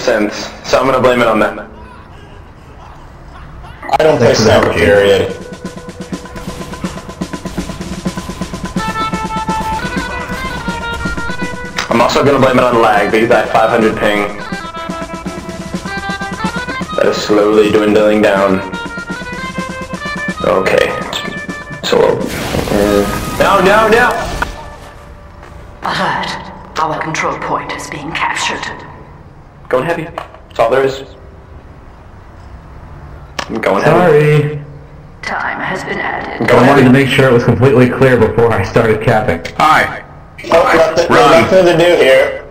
sense, so I'm gonna blame it on them. I don't think Thanks for that, period. I'm also gonna blame it on lag because that 500 ping that is slowly dwindling down. Okay, it's so low. Uh, No, no, no! Alert. Our control point is being captured. Going heavy. That's all there is. I'm going heavy. Sorry. Time has been added. I wanted to make sure it was completely clear before I started capping. Hi. Oh, nothing, Run. nothing to do here.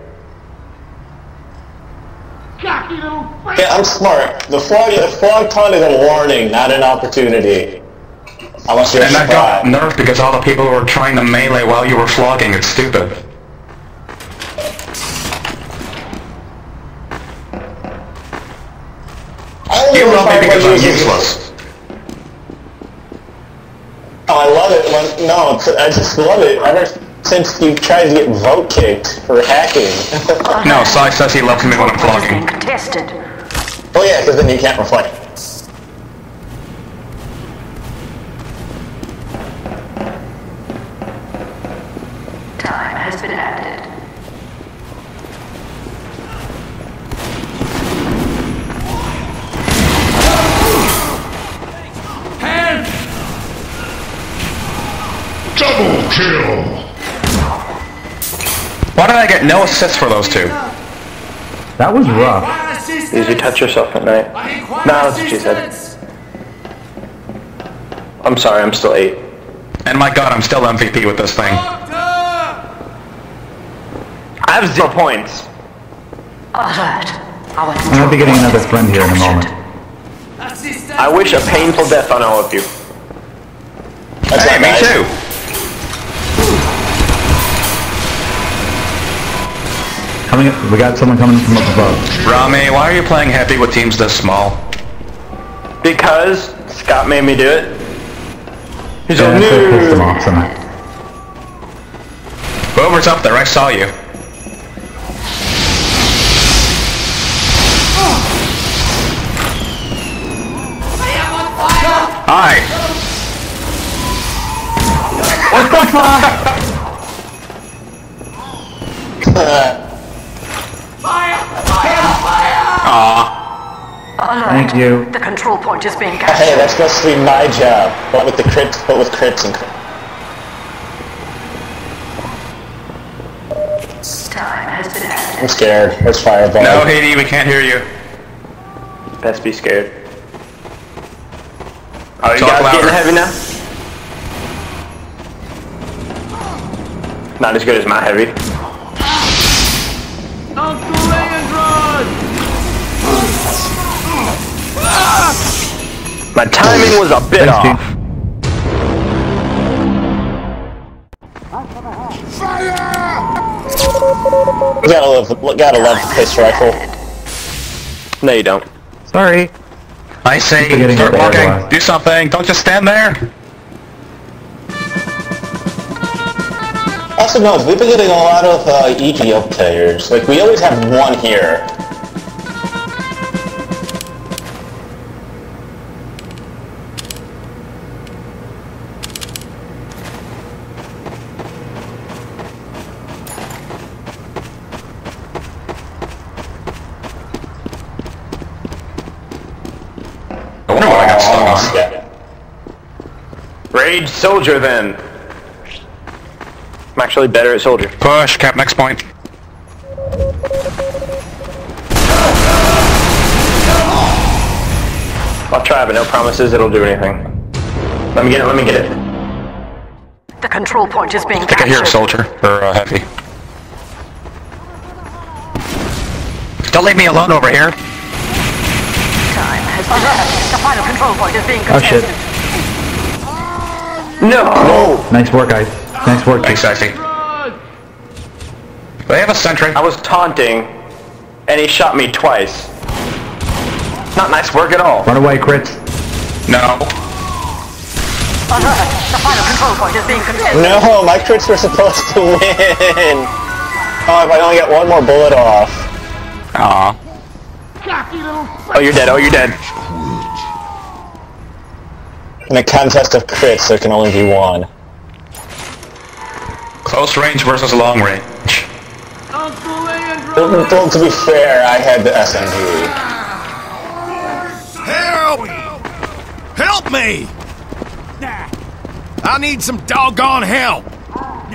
Yeah, I'm smart. The flag, the flag con is a warning, not an opportunity. Unless you're a And that got spy. nerfed because all the people were trying to melee while you were flogging. It's stupid. I only You know love me because I'm useless. Oh, I love it when no, I just love it ever since you tried to get vote kicked for hacking. No, Sai says he loves me when I'm Point is contested. oh yeah, because then you can't reflect. No assists for those two? That was rough. Did you touch yourself at night? Nah, that's what she said. I'm sorry, I'm still 8. And my god, I'm still MVP with this thing. I have zero points. Alert. Our I'm gonna be getting another friend here in a moment. I wish a painful death on all of you. That's Hey, me nice. too. Coming, we got someone coming from up above. Rami, why are you playing happy with teams this small? Because Scott made me do it. He's Yeah, like, that pissed him off somehow. Whoever's up there, I saw you. Hi. Aw. You. The control point is being Hey, that's supposed to be my job, but with the crits, but with crits and. Time has been added. I'm scared. There's fireball. No, Haiti, we can't hear you. Best be scared. Are you Talk guys louder. getting heavy now? Not as good as my heavy. My timing was a bit Thanks, off. Fire! You gotta love, gotta love the piss rifle. No, you don't. Sorry. I say, start what walking. Do something. Don't just stand there. Also, no, we've been getting a lot of uh, EGO players. Like, we always have one here. I wonder what I got stuck Almost, on. yeah. Rage soldier then. I'm actually better at soldier. Push, cap next point. I'll try, but no promises it'll do anything. Let me get it, let me get it. The control point is being I think I hear a soldier, or uh, heavy. Don't leave me alone over here. Time has. The final control point is being Oh shit. contested. No! Nice work, guys. Nice work. Thanks, Sexy. They have a sentry. I was taunting, and he shot me twice. Not nice work at all. Run away, crits. No. Alert. The final control point is being contested. No, my crits were supposed to win. Oh, if I only get one more bullet off. Aw. Oh, you're dead. Oh, you're dead. In a contest of crits, there can only be one. Close range versus long range. Well, well, to be fair, I had the SMG. Help! Help me! I need some doggone help! Oh,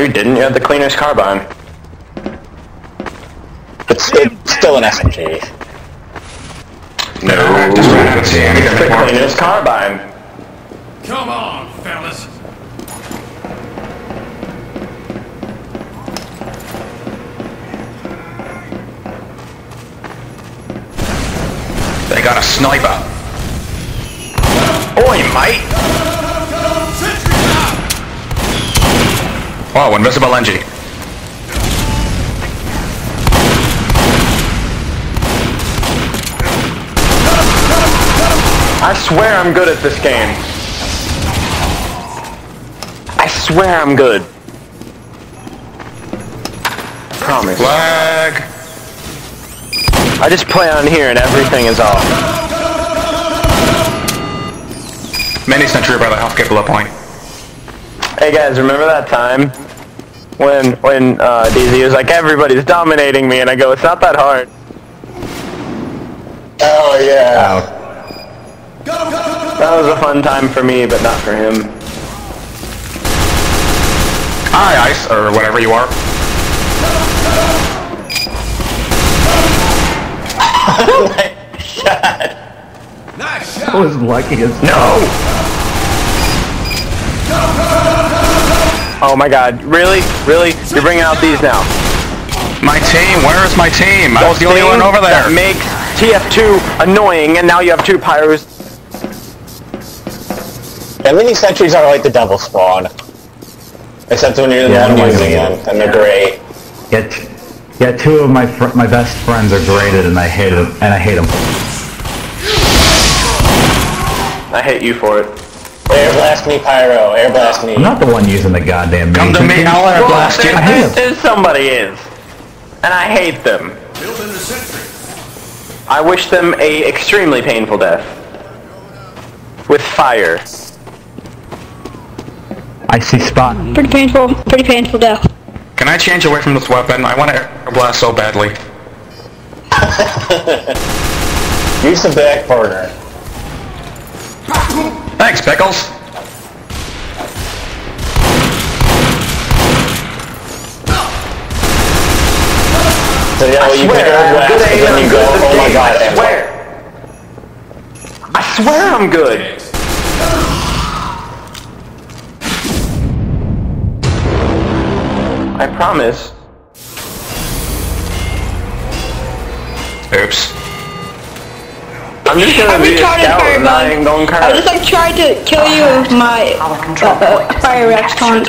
you didn't. You had the cleaner's carbine. It's, it's still an SMG. No. I just ran out of TNT It's the anymore. cleaner's carbine. Come on, fellas! They got a sniper. Oi, mate. Oh, invisible NG. I swear I'm good at this game. I swear I'm good. Promise. Flag. I just play on here and everything is off. Mini sentry by the health Kibble point. Hey guys, remember that time when when uh, DZ was like everybody's dominating me and I go it's not that hard. Oh, yeah. That was a fun time for me, but not for him. Hi, Ice, or whatever you are. Nice I was lucky as No. Oh my God! Really, really? You're bringing out these now? My team, where is my team? I was the only one over there. That makes TF2 annoying, and now you have two pyros. And mini sentries are like the double spawn. Except when you're the Yeah, I one don't using them. them, and they're great. Yet, yeah, two of my fr- my best friends are graded, and I hate them. And I hate them. I hate you for it. Air blast me, Pyro. Air blast me. I'm not the one using the goddamn. Come to mini me, I'll air blast you. there- I hate there- him. somebody is, and I hate them. Building the sentry. I wish them a extremely painful death. With fire. I see spot. Pretty painful, pretty painful death. Can I change away from this weapon? I want to air blast so badly. Use the back burner. Thanks, Pickles. So yeah, I well, you can swear, air I'm blast, good and at then you good go, oh my god, I swear. I swear I'm good. I promise. Oops. I'm just gonna be a retarded scout fire and I ain't gonna I just like trying to kill you with my uh, uh, fire being rex taunt.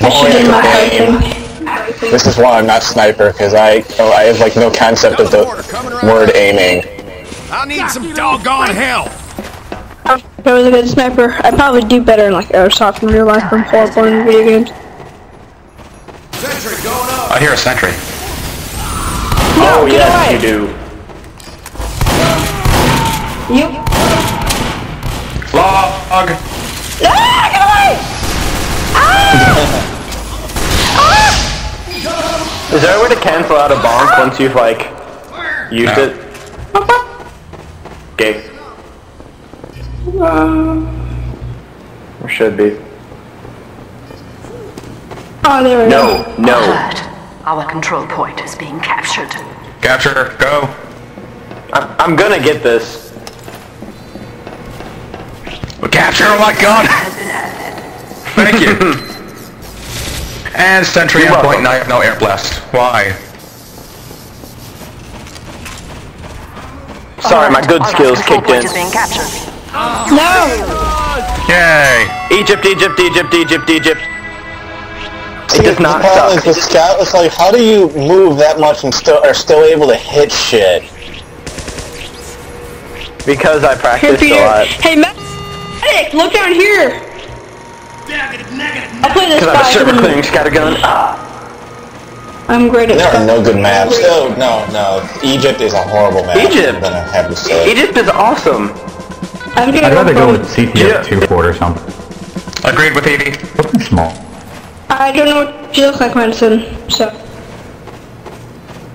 I should in my fire thing. This is why I'm not sniper, because I oh, I have like no concept of the word aiming. I need some doggone help! If I was a good sniper, I'd probably do better in like airsoft in real life than horrible in video games. Sentry going up! I hear a sentry. Oh get yes, away. you do. You. Log. Ah, get away! Ah! Is there a way to cancel out a bonk once you've like used No. it? Okay. Or should be. Oh, there we go. No, no. Alert. Our control point is being captured. Capture. Go. I'm, I'm gonna get this. Capture. Oh my god. Has. Thank you. and sentry You're endpoint. welcome. I have no air blast. Why? Sorry, my good Our skills control kicked in. is being captured. No! Yay. Egypt, Egypt, Egypt, Egypt, Egypt. It does not the problem suck. is the scout. It's like, how do you move that much and still are still able to hit shit? Because I Here, practiced a lot. Hey, medic, look down here. I'll play this Because I have a guy. server clearing scattergun. Ah. I'm great at There are no good maps. No, no, no. Egypt is a horrible map. Egypt. I'm gonna have to say. Egypt is awesome. I'm gonna I'd rather go from- with CTF 2Fort or something. Agreed with Evie. Something small. I don't know what you look like, Madison. So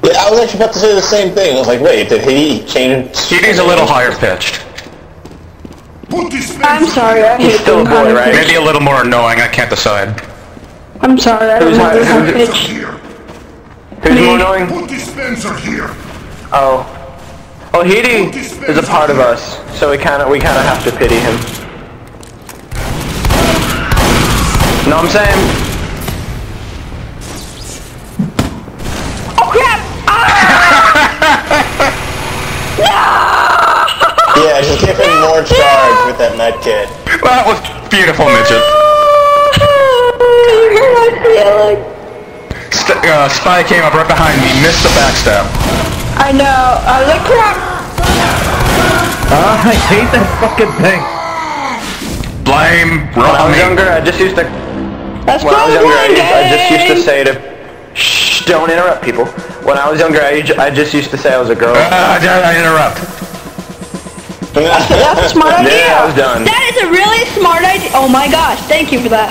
Yeah, I was actually about to say the same thing. I was like, wait, did he change? Evie's a little higher pitched. Put this I'm sorry. I hate still a boy, right? Maybe a little more annoying, I can't decide. I'm sorry. I don't Who's have high- who's- here. Who's more annoying? Put dispenser here. Oh. Well, Hidi is a part of us, so we kind of we kind of have to pity him. Know what I'm saying? Oh crap! Yeah, just give him more charge with that med kit. That was beautiful, midget. you hurt my feeling. St- uh, Spy came up right behind me, missed the backstab. I know. I was like crap. Ah, I hate that fucking thing. Blame, When I wrong was younger, I just used to That's when I was younger, I, used, I just used to say to shh, don't interrupt people. When I was younger, I, I just used to say I was a girl. Uh, did I interrupt? That's a smart idea. Yeah, I was done. That is a really smart idea. Oh my gosh! Thank you for that.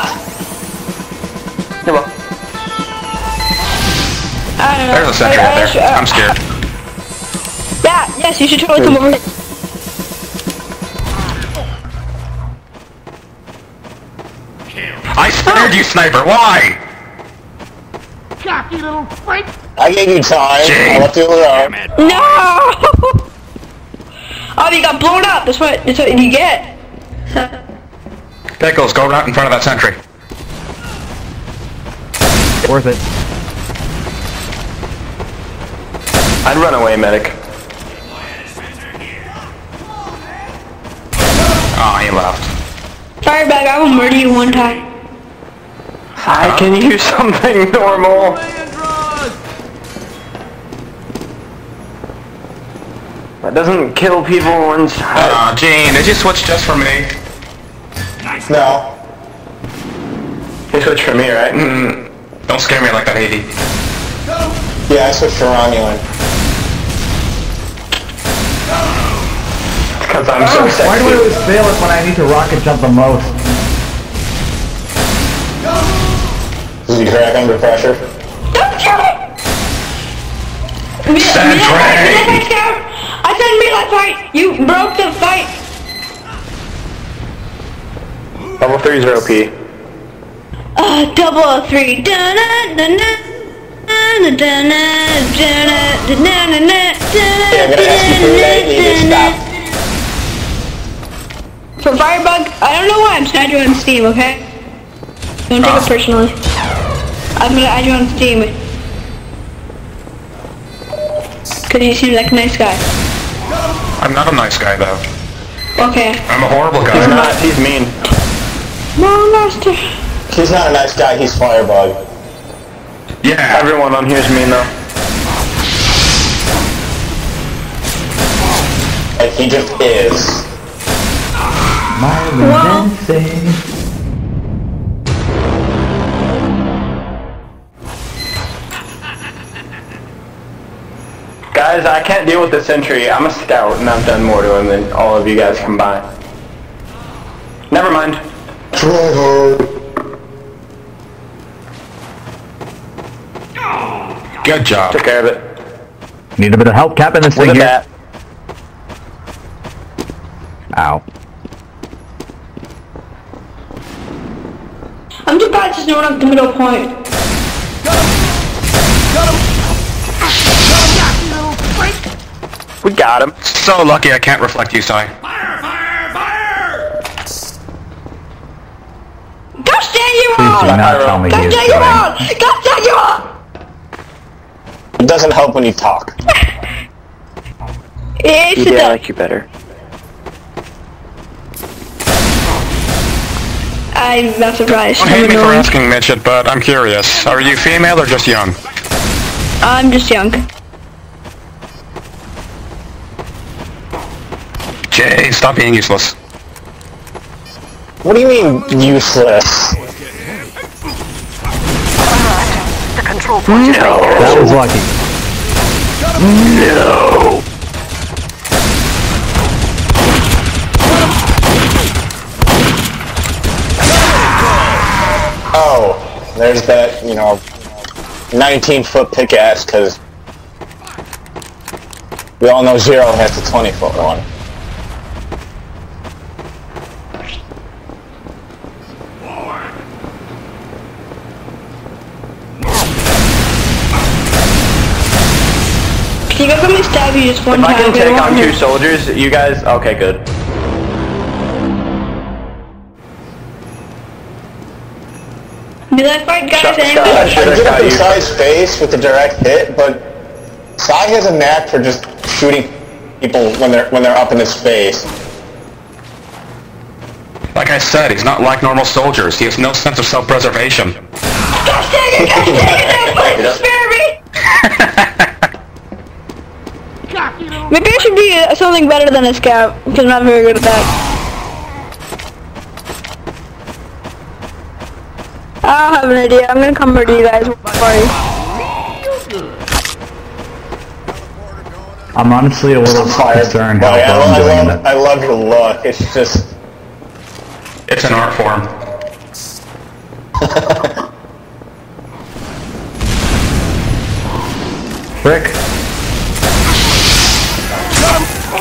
You're welcome. I don't know. There's a sentry I- I out there. should- uh, I'm scared. Yeah. Yes, you should totally come over here. I spared you, sniper. Why? Cocky little freak. I gave you time. Jane. I left you alone. No. Oh, you got blown up. That's what. That's what you get. Pickles, go right in front of that sentry. Worth it. I'd run away, medic. Oh, he left. Firebug, I will murder you one time. I can use something normal. That doesn't kill people once. Uh, Gene, did you switch just for me? No. You switch for me, right? Mm. Don't scare me like that, Evie. Yeah, I switched to Romulan. Because I'm so sexy. Why do I always fail it when I need to rocket jump the most? Does he crack under pressure? Don't kill it. Me- Sentry! melee fight, melee fight, Scout. I said melee fight. You broke the fight. Level 3 is OP. Uh, double three. Da-na-na-na. Da-na-na-na. Da-na-na-na. Yeah, I'm gonna ask you for that. You need to stop. For Firebug, I don't know why I'm add you on Steam, okay? Don't take it ah. personally. I'm gonna add you on Steam. Cause you seem like a nice guy. I'm not a nice guy, though. Okay. I'm a horrible guy. He's guy. not. He's mean. No, master. He's not a nice guy, he's Firebug. Yeah. Everyone on here is mean, though. And he just is. My Well- Lindsay. Guys, I can't deal with the sentry. I'm a scout, and I've done more to him than all of you guys combined. Never mind. Good job. Took care of it. Need a bit of help capping this With thing a here. bat. Ow. I'm too bad just knowing up the middle point. We got him. So lucky I can't reflect you, Sai. Fire, fire, fire! Go stand you Please do on! not tell me Go he stand you dying. on! Go stand you on! It doesn't help when you talk. Yeah, I like you better. I'm not surprised. Don't hate me for asking, Midget, but I'm curious. Are you female or just young? I'm just young. Jay, stop being useless. What do you mean, useless? The control control point is That was lucky. Oh, there's that, you know, 19 foot pickaxe, because we all know Zero has the 20 foot one. Can you guys let me stab you just one If I can take don't on two soldiers, you guys, okay, good. Do that fight guys Shut- anyway? shut- I shut- get shut up you. inside face with the direct hit, but Sai has a knack for just shooting people when they're when they're up in his space. Like I said, he's not like normal soldiers. He has no sense of self-preservation. Gosh dang it, gosh dang it, please spare me! Maybe I should be uh, something better than a scout, because I'm not very good at that. I don't have an idea. I'm gonna come murder you guys. Sorry. I'm honestly a little Fired. concerned how I, well I'm love, doing love, it. I love your look. It's just It's an art form. Rick?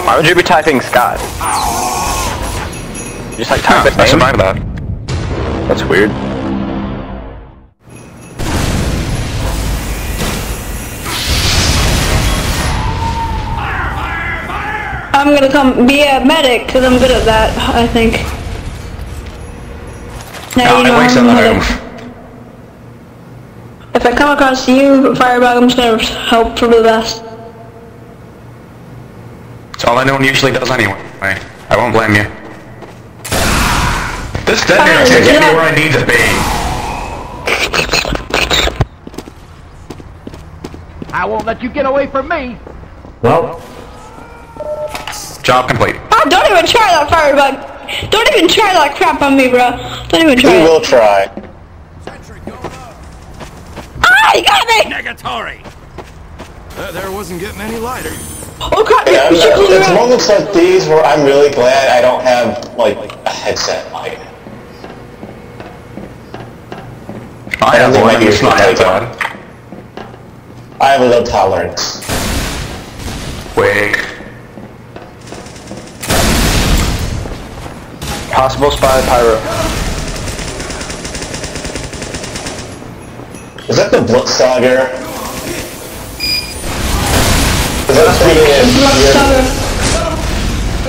Why would you be typing Scott? You just like type Huh, his I name? survived that. That's weird. I'm gonna come be a medic, because I'm good at that, I think. Now No, you know I I'm a that medic. If I come across you, Firebug, I'm just gonna help for the best. It's all anyone usually does anyway. I won't blame you. This detonator's gonna get me where I need to be. I won't let you get away from me. Well, Job complete. Oh, don't even try that, Firebug! Don't even try that crap on me, bro. Don't even we try will it. try. Ah, you got me! Negatory. That there wasn't getting any lighter. Oh crap, Yeah, we should close it's around. moments like these where I'm really glad I don't have like a headset mic. I have think one it's not can that. I have a low tolerance. Wig. Possible spy pyro. Is that the Blutsauger? Is that thing is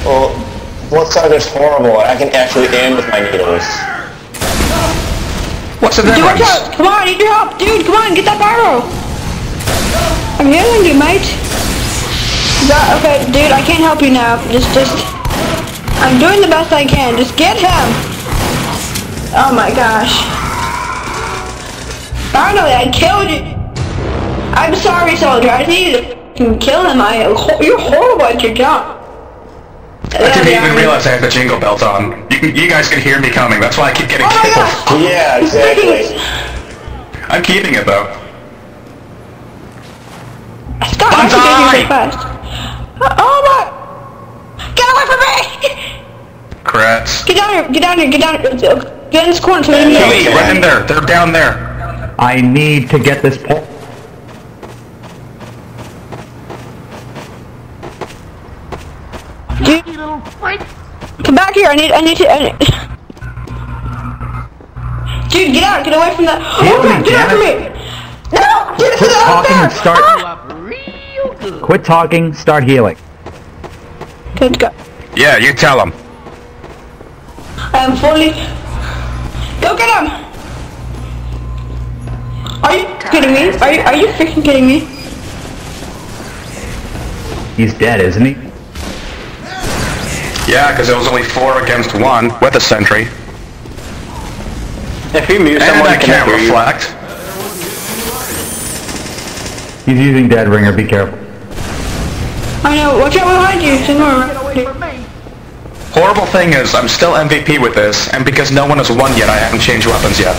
Well, Blutsauger's horrible. I can actually aim with my needles. What's the difference? out! Come on, I need your help! Dude, come on, get that pyro! I'm healing you, mate. Is that, okay, dude, I can't help you now. Just, just... I'm doing the best I can. Just get him! Oh my gosh. Finally, I killed you! I'm sorry, soldier. I need you to kill him. I, you're horrible at your job. I didn't even realize I had the jingle belt on. You, can, you guys can hear me coming. That's why I keep getting Oh my killed. gosh! Yeah, exactly. I'm keeping it though. Stop! I Banzai! forget you so fast. Uh, oh my! Get away from me! Crats. Get down here! Get down here! Get down here! Get in this corner so we can Lee, get in there. They're down there. I need to get this pole. Dude, You little freak. come back here! I need, I need to, I need... Dude, get out! Get away from that! Oh crap! Get out from me! No! Get Quit out talking and there! start. Ah! Up real good. Quit talking. Start healing. Good go. Yeah, you tell them. I am fully... Go get him! Are you kidding me? Are you, are you freaking kidding me? He's dead, isn't he? Yeah, because it was only four against one with a sentry. If you mute And someone, I can can't reflect. He's using Dead Ringer. Be careful. I know. Watch out behind you. Somewhere. Horrible thing is, I'm still MVP with this, and because no one has won yet, I haven't changed weapons yet.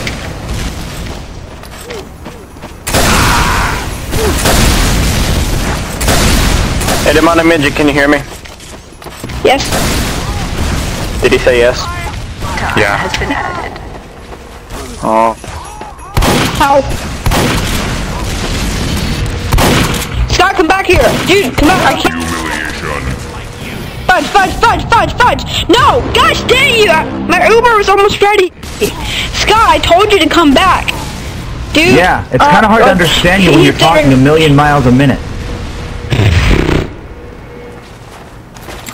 Hey, Demona Midget, can you hear me? Yes. Did he say yes? Time yeah. has been added. Oh. Ow. Scott, come back here! Dude, come back! I can't- Fudge, fudge, fudge, fudge, fudge. No! Gosh dang you! My Uber was almost ready. Scott, I told you to come back. Dude. Yeah, it's uh, kind of hard to uh, understand you when you're he's talking a million miles a minute.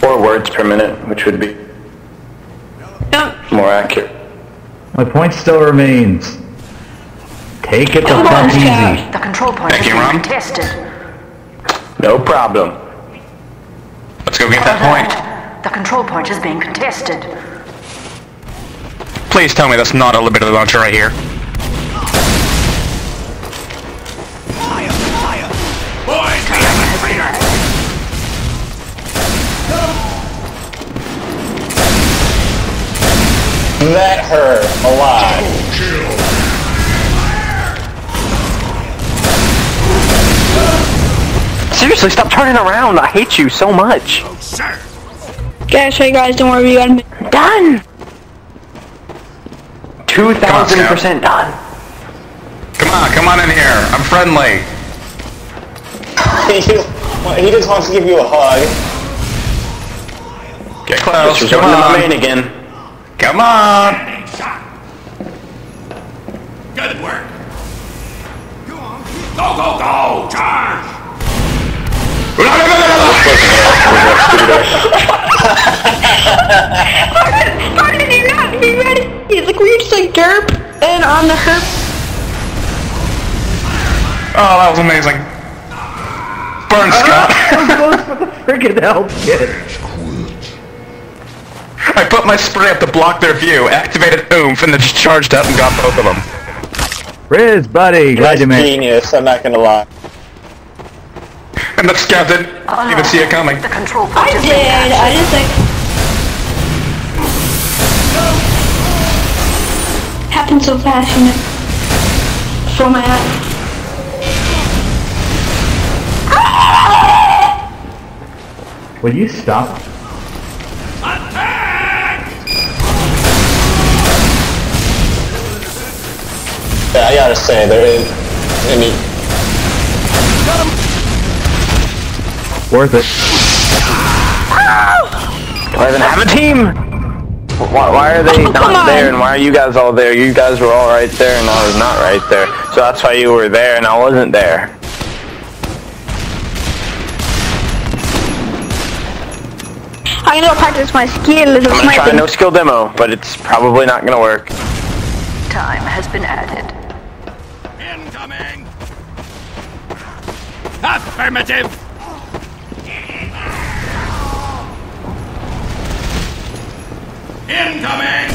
Four words per minute, which would be No, more accurate. My point still remains. Take it the Come on, fuck easy. The control point Thank is you, being Ron. contested. No problem. Let's go get that point. The control point is being contested. Please tell me that's not a Liberty launcher right here. That hurt a lot. Seriously, stop turning around. I hate you so much. Guys, hey guys, don't worry, we got him. Done. Two thousand percent done. Come on, come on in here. I'm friendly. he he just wants to give you a hug. Get close. Just Come resorting to my main on. again. Come on. Good work. Go on. Go, go, go! Charge! How did he not be ready? He's like, were you just like derp? And on the herp. Oh, that was amazing. Burn, Scott. Freaking hell, kid. I put my spray up to block their view, activated oomph, and then just charged up and got both of them. Riz, buddy, glad That's you made it. genius, I'm not gonna lie. And the scout didn't even see it coming. The control point I is I did. activated. I just like. Happened so fast, you know. For my eye. Will you stop? Yeah, I gotta say, there is, I Worth it. Do I even have a team? Why, why are they Oh, not there and why are you guys all there? You guys were all right there and I was not right there. So that's why you were there and I wasn't there. I'm gonna practice my skill as a I'm gonna try a no skill demo, but it's probably not gonna work. Time has been added. Incoming! Affirmative! Incoming!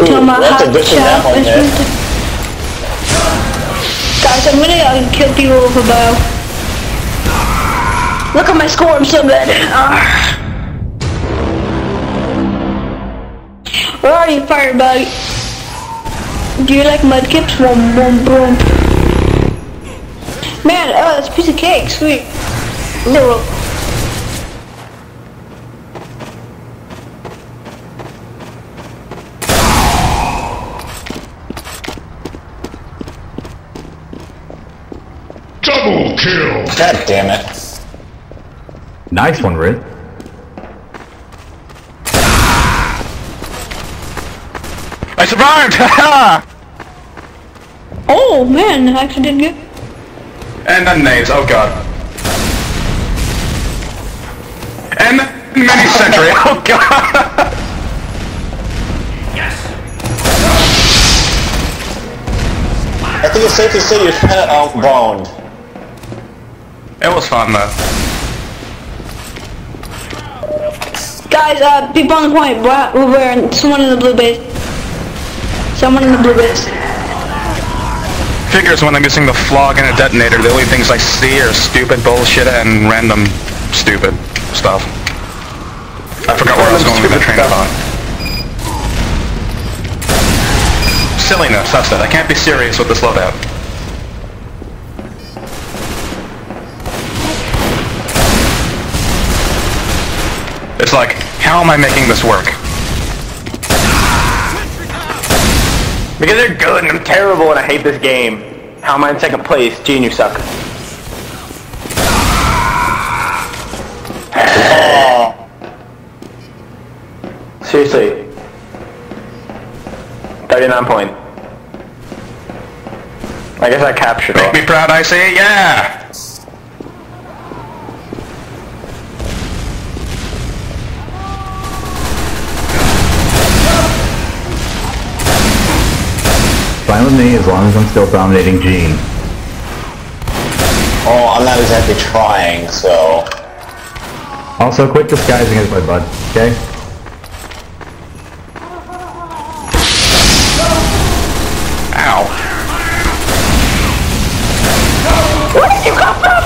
ooh, Kill my that's a good thing that shot. Guys, I'm gonna uh, kill people with a bow. Look at my score, I'm so good. Ah. Where are you, Firebug? Do you like mudkips? Boom, boom, boom. Man, oh, that's a piece of cake, sweet. Little. Double kill! God damn it. Nice one, Riz. I survived! Haha! Oh, man, I actually did good. And then nades, oh god. And mini sentry, oh god! Yes! I think it's safe to say you're kinda outboned. It was fun though. Guys, uh, people on the point, we're where, someone in the blue base. Someone in the blue base. Figures when I'm using the flog and a detonator, the only things I see are stupid bullshit and random stupid stuff. I forgot where I was going with that train of thought. silliness, that's it. I can't be serious with this loadout. It's like, how am I making this work? Because they're good and I'm terrible and I hate this game. How am I in second place? Gene, you suck. Seriously. 39 point. I guess I captured Make all. me proud, I say, yeah! Me as long as I'm still dominating Gene. Oh, I'm not exactly trying, so... Also, quit disguising as my bud, okay? Ow. Where did you come from?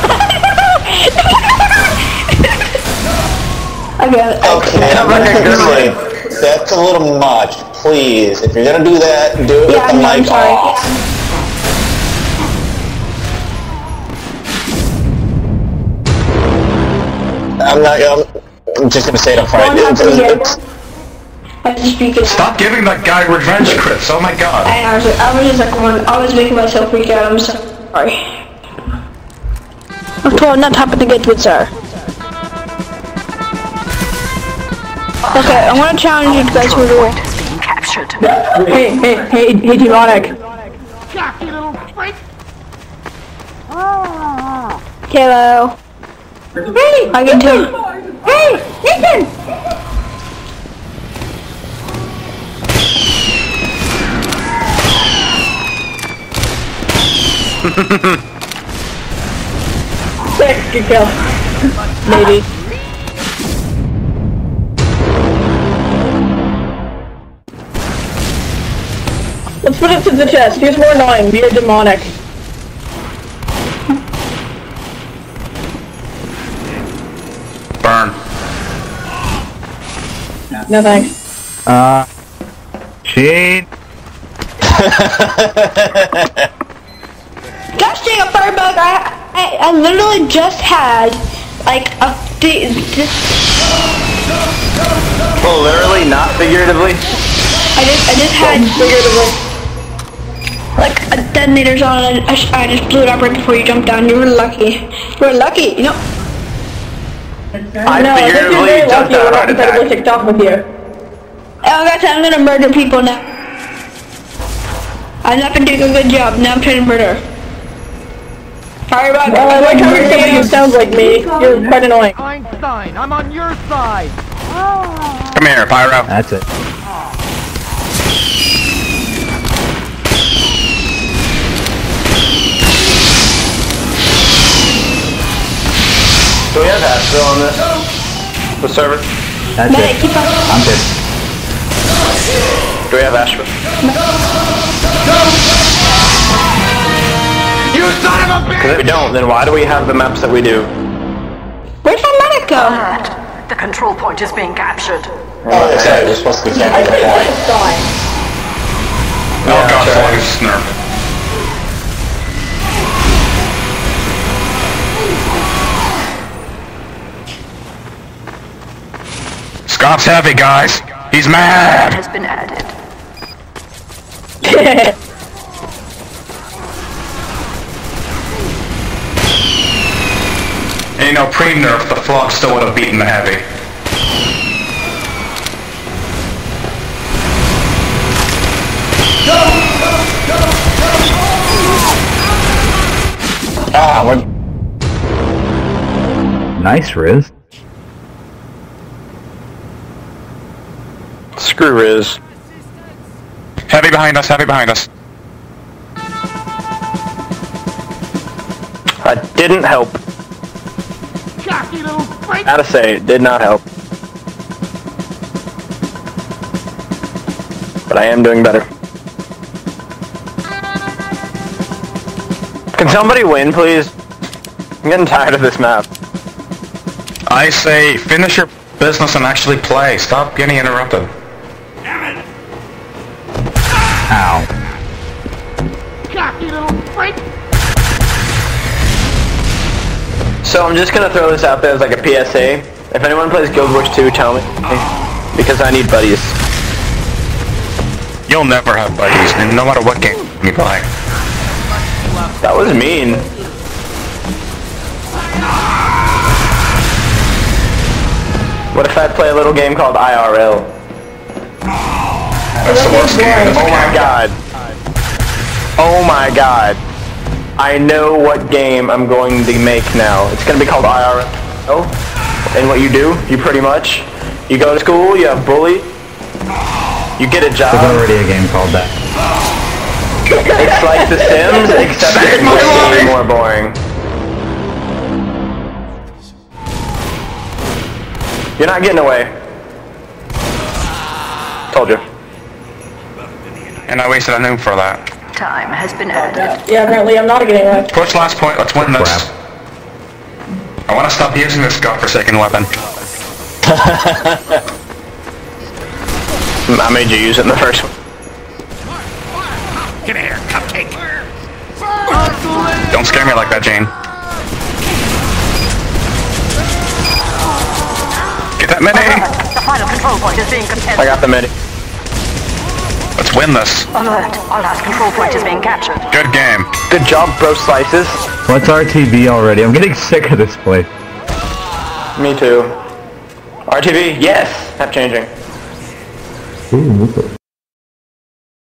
I got it. Okay, I'm like gonna say, that's a little much. Please, if you're gonna do that, do it Yeah, with the I'm, I'm mic sorry. off. I'm not. I'm, I'm just gonna say it up front. Don't have to It's- hear. it's- I was just speaking. Stop giving that guy revenge Chris. oh my god. I was, I was just like, one, I was making myself freak out. I'm so sorry. I'm trying not happen to get with sir. Okay, I'm gonna challenge you guys to a captured. Hey, hey, hey, hey, demonic. Cocky little freak! Hello. Hey, I get two. Hey, listen. Sick, good kill. Maybe. Put it to the test. He's more annoying, me or demonic? Burn. No thanks. Uh, Gene! Gosh dang a firebug, I, I, I literally just had, like, a, th- this, Well, literally, not figuratively. I just, I just had, figuratively, like, a detonator's on and I, I just blew it up right before you jumped down. You were lucky. You were lucky, you know? I figuratively jumped out heart attack. TikTok with you. Oh, guys, I'm gonna murder people now. I've not been doing a good job. Now I'm trying to murder. Firebug, Well, I like how you're somebody who sounds like me. You're quite annoying. Einstein, I'm on your side! Come here, Pyro. That's it. Do we have Asheville on this? The server? That's Medic, it. keep up. I'm good. Do we have Asheville? You son of a bitch! Because if we don't, then why do we have the maps that we do? Where'd my medic go? Alert. The control point is being captured. Oh, that's right. We're supposed to be checking the point. Oh god, Slug is snurp. Heavy, guys. He's mad. Has been added. Ain't no pre-nerf, the Flog still would have beaten the heavy. Ah, we're Nice, Riz. Screw Riz. Heavy behind us, heavy behind us. I didn't help. Cocky little freak! Gotta say, it did not help. But I am doing better. Can somebody win, please? I'm getting tired of this map. I say, finish your business and actually play. Stop getting interrupted. So I'm just gonna throw this out there as like a PSA. If anyone plays Guild Wars 2, tell me. Because I need buddies. You'll never have buddies, no matter what game you play. That was mean. What if I play a little game called IRL? That's the oh worst game. Oh my god. Oh my god. I know what game I'm going to make now. It's gonna be called IRL. Oh, and what you do, you pretty much, you go to school, you have bully, you get a job. There's already a game called that. It's like The Sims, except it's way more boring. You're not getting away. Told you. And I wasted a noon for that. Time has been added. Yeah, apparently I'm not getting away. Push last point, let's win this. Crap. I wanna stop using this godforsaken weapon. I made you use it in the first one. Get here, cupcake. Don't scare me like that, Jane. Get that mini! The final control point is being contested. I got the midi. Let's win this. Alert. Our last control point is being captured. Good game. Good job, bro slices. What's RTV already? I'm getting sick of this place. Me too. RTV, yes! Map changing. Ooh,